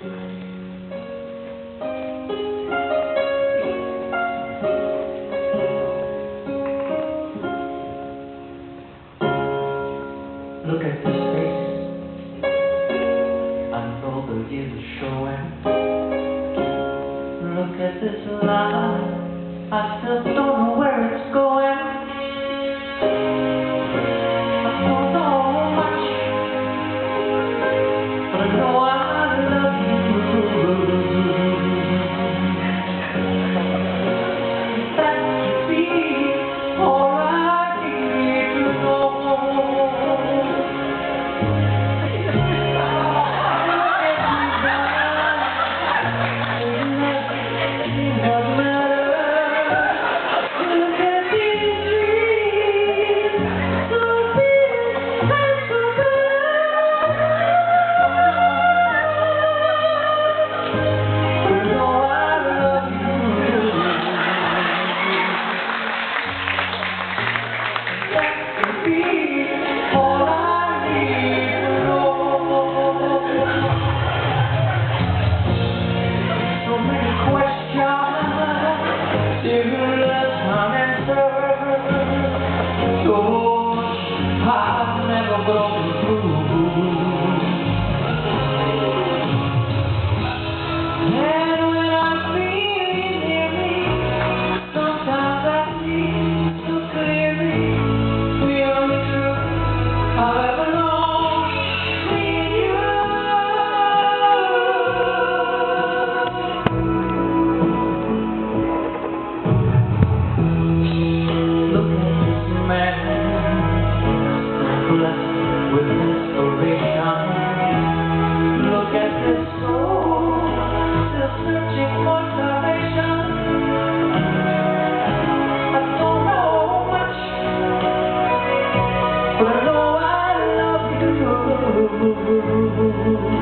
Look at this face. I know the years are showing. Look at this life. I still don't know where it's going. you.